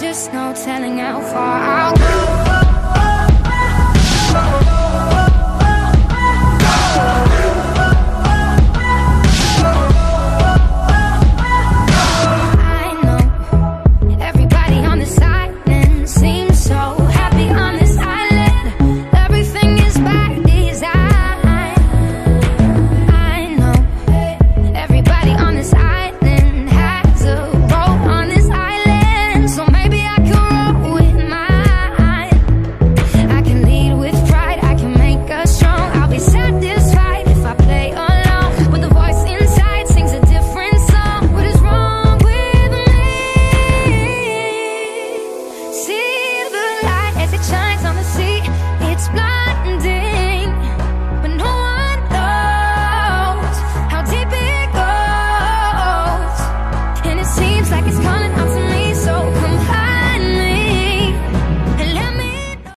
just no telling how far I'll go.